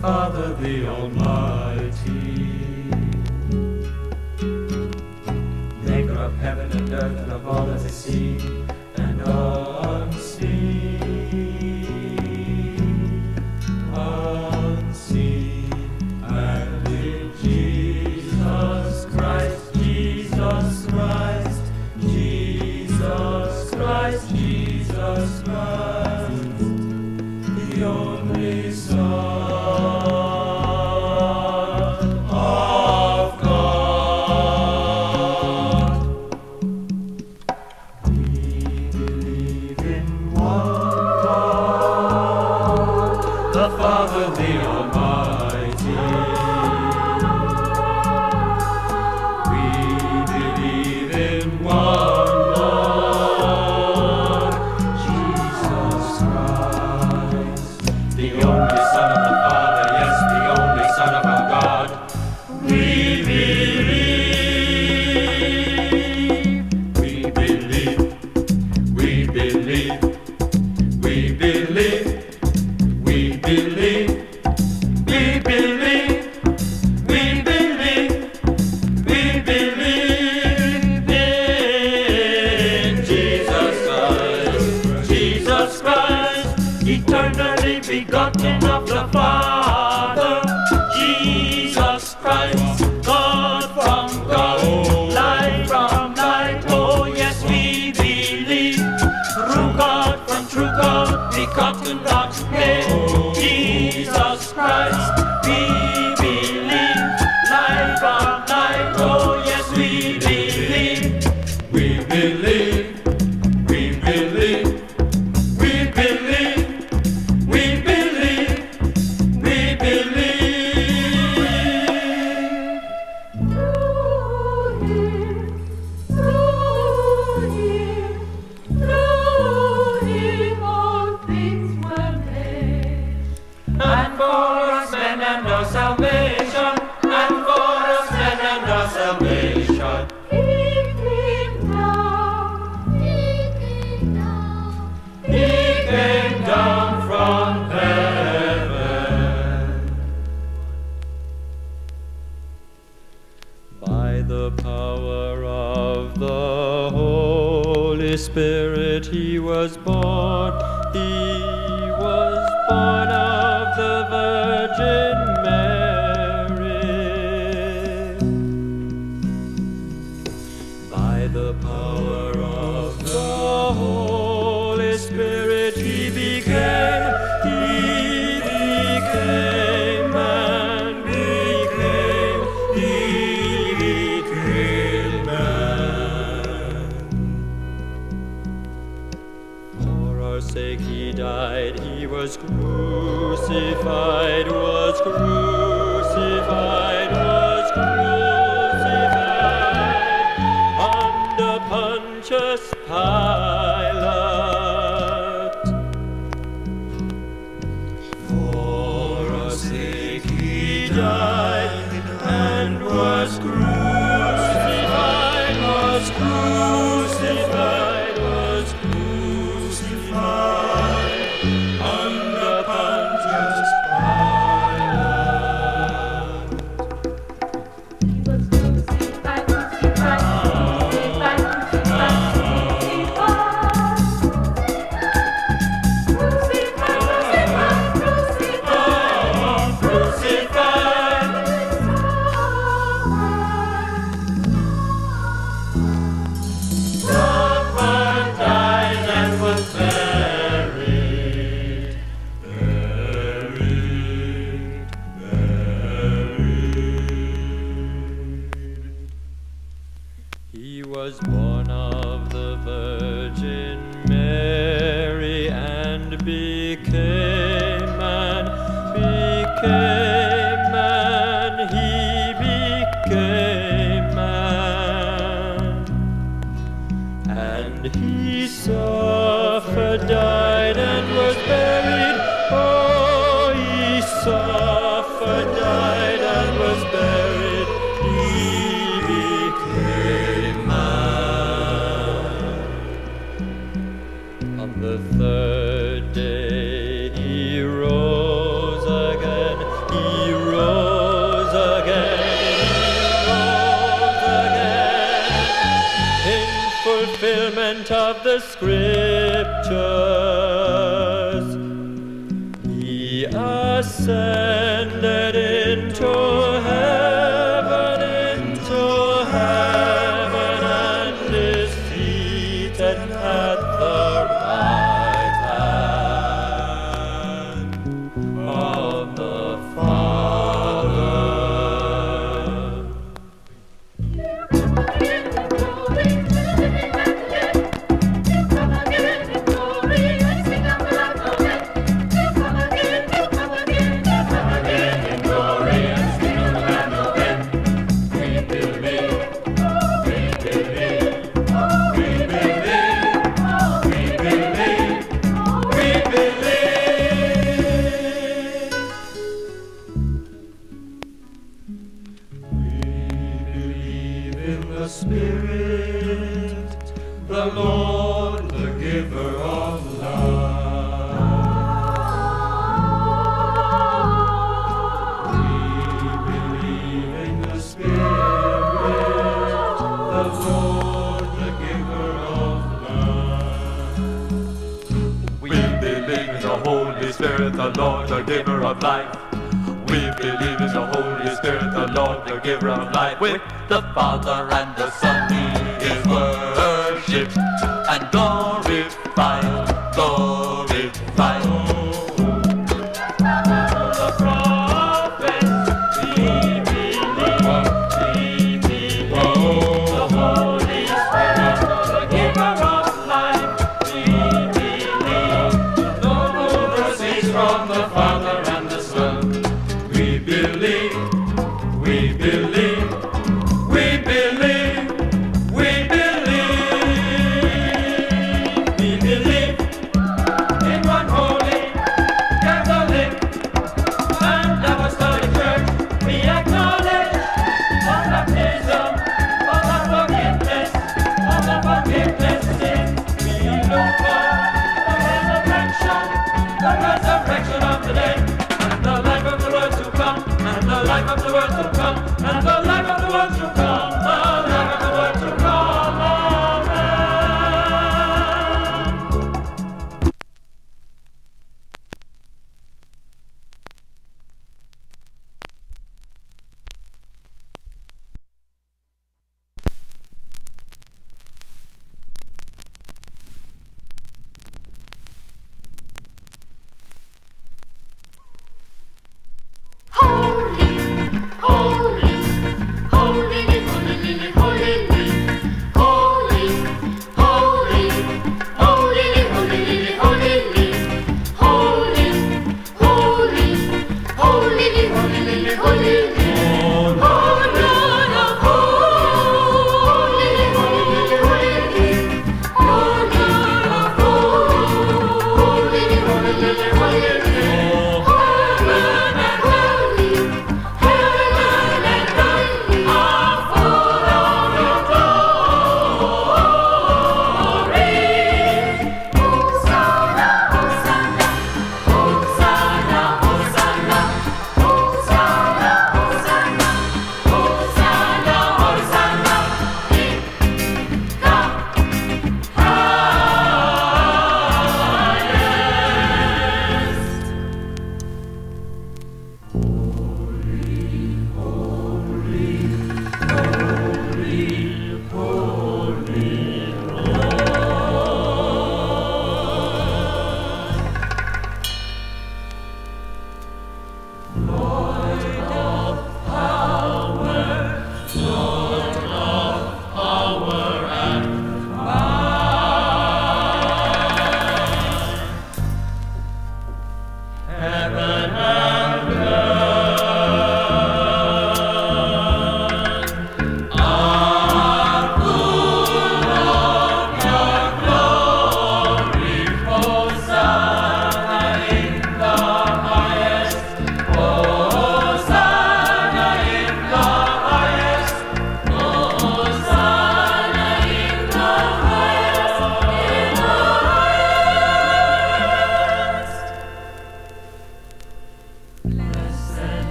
Father the Almighty. Maker of heaven and earth and of all that seen. see You're. believe. And he suffered, died, and was buried. scripture. life. We believe in the Holy Spirit, the Lord, the giver of life, with the Father and the Son. He is worshipped and glorified.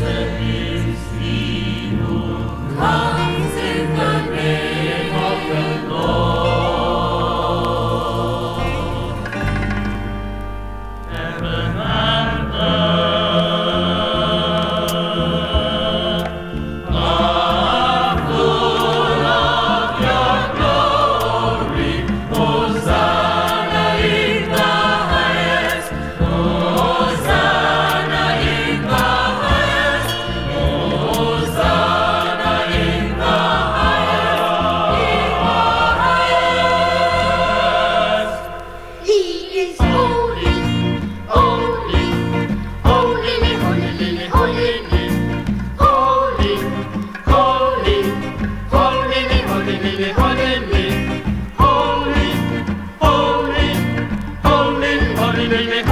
Joseph is. Dime, dime.